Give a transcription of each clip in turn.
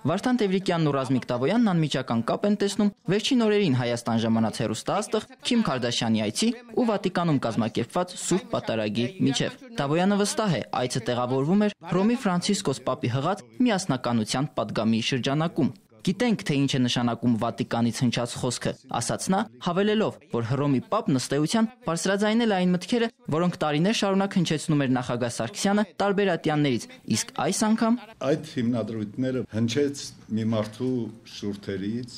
Վարդան Տևրիկյանն ու Ռազմիկ Տավոյանն անմիջական կապ են տեսնում վերջին օրերին Հայաստան ժամանած հերոստաստղ Քիմ Քարդաշյանի այցի ու Վատիկանում կազմակերպված Սուրբ Պատարագի միջև։ Տավոյանը վստահ է, այցը տեղավորվում էր Հռոմի Ֆրանցիսկոս Պապի հղած միասնականության падգամի շրջանակում։ Գիտենք, թե ինչ է նշանակում Վատիկանից հնչած խոսքը, ասաց նա, հավելելով, որ Հռոմի Պապ նստեության բարձրաձայնել այն մտքերը, որոնք տարիներ շարունակ հնչեցնում էր նախագահ Սարգսյանը տարբեր ատյաններից, իսկ այս անգամ այդ հիմնադրույթները հնչեց մի մարդու շուրթերից,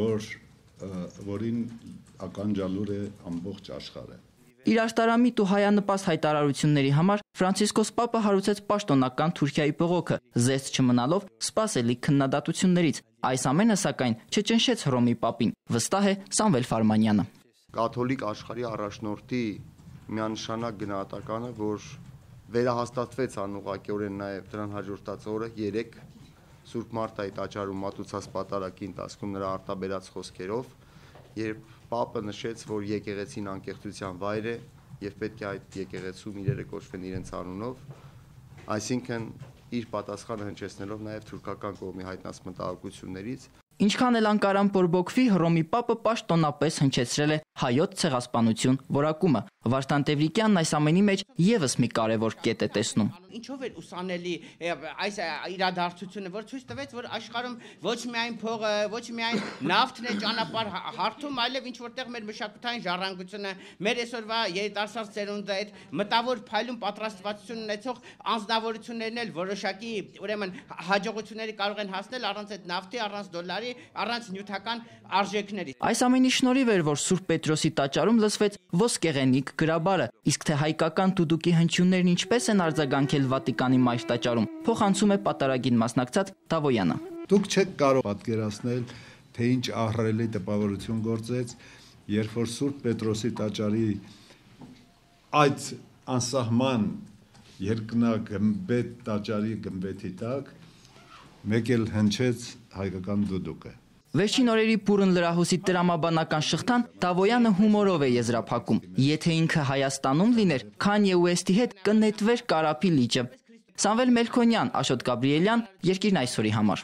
որ որին ականջալուր է ամբողջ աշխարհը Իր աշտարամիտ ու հայանպաստ հայտարարությունների համար Ֆրանցիսկոս Պապը հարուցեց պաշտոնական Թուրքիայի բողոքը, զես չմնալով սպասելի քննադատություններից։ Այս ամենը սակայն չճնշեց Հռոմի Պապին, վստահ է Սամվել Ֆարմանյանը։ Կաթոլիկ աշխարհի առաջնորդի միանշանակ գնահատականը, որ վերահաստատվեց անուղակիորեն նաև դրան հաջորդած օրը 3 Սուրբ Մարտայի տաճարում մատուցած պատարակի ընթացքում նրա արտաբերած խոսքերով, երբ Պապը նշեց, որ եկեղեցին անկեղծության վայր է, եւ պետք է այդ եկեղեցու իրերը կոչվեն իրենց անունով, այսինքն իր պատասխանը հնչեցնելով նաև թուրքական կողմի հայտնած մտահոգություններից Ինչքան էլ անկարան բորբոքվի Հռոմի Պապը պաշտոնապես հնչեցրել է հայոց ցեղասպանություն որակումը։ Վարդան Տևրիկյանն այս ամենի մեջ եւս մի կարևոր կետ է տեսնում։ Ինչով էր ուսանելի այս իրադարձությունը, որ ցույց տվեց, որ աշխարհում ոչ միայն փողը, ոչ միայն նավթն է ճանապարհ հարթում, այլև ինչ որտեղ մեր մշակութային ժառանգությունը, մեր այսօրվա երիտասարդ ծերունդը այդ մտավոր փայլուն պատրաստվածություն ունեցող անձնավորություններն էլ որոշակի ուրեմն հաջողությունների կարող են հասնել առանց այդ նավթի, առանց դոլարի, առանց նյութական արժեքների։ Այս ամենի շնորհիվ էր, որ Սուրբ Պետրոսի տաճարում լսվեց ոսկեղենիկ գրաբարը, իսկ թե հայկական դուդուկի հնչյուններն ինչպես են արձագանքել Վատիկանի մայր տաճարում, փոխանցում է պատարագին մասնակցած Տավոյանը։ Դուք չեք կարող պատկերացնել, թե ինչ ահռելի տպավորություն գործեց, երբ որ Սուրբ Պետրոսի տաճարի այդ անսահման երկնագմբեթ տաճարի գմբեթի տակ մեկ էլ հնչեց հայկական դուդուկը։ Վերջին օրերի բուրըն լրահոսի տրամաբանական շղթան Տավոյանը հումորով է եզրափակում։ Եթե ինքը Հայաստանում լիներ, Քանյե Ուեստի հետ կնետվեր Կարապի լիճը։ Սամվել Մելքոնյան, Աշոտ Գաբրիելյան, Երկիրն այսօրի համար։